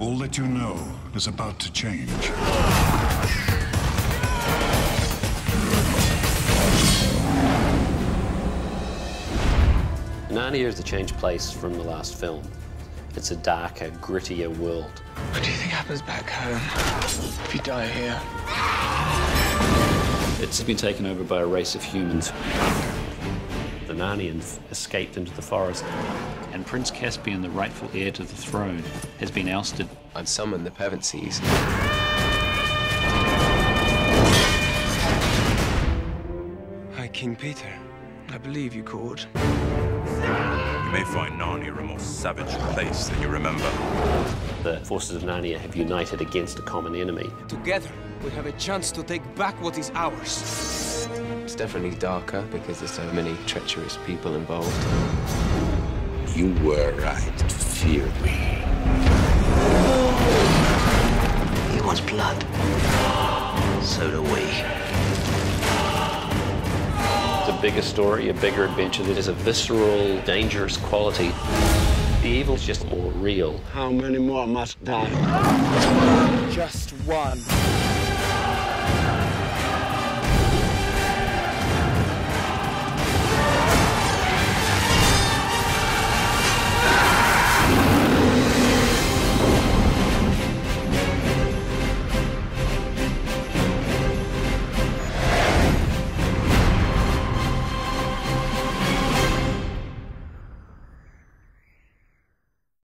All that you know is about to change. Narnia is a changed place from the last film. It's a darker, grittier world. What do you think happens back home if you die here? It's been taken over by a race of humans. The Narnians escaped into the forest. And Prince Caspian, the rightful heir to the throne, has been ousted. I'd summon the Pevensies. High, King Peter. I believe you called. You may find Narnia a more savage place than you remember. The forces of Narnia have united against a common enemy. Together, we have a chance to take back what is ours. It's definitely darker because there's so many treacherous people involved. You were right to fear me. He wants blood. So do we. It's a bigger story, a bigger adventure. There's a visceral, dangerous quality. The evil's just more real. How many more must die? Just one.